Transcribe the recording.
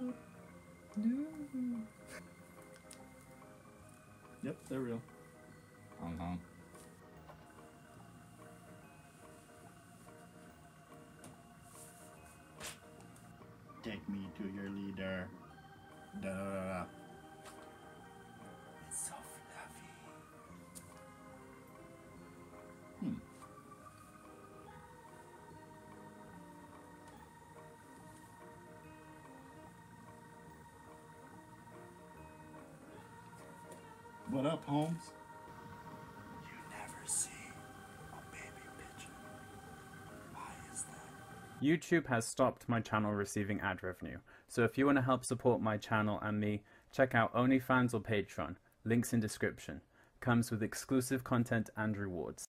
No. Yep, they're real. Hong Kong. Take me to your leader. Da What up, Holmes? You never see a baby pigeon. Why is that? YouTube has stopped my channel receiving ad revenue, so if you want to help support my channel and me, check out OnlyFans or Patreon. Links in description. Comes with exclusive content and rewards.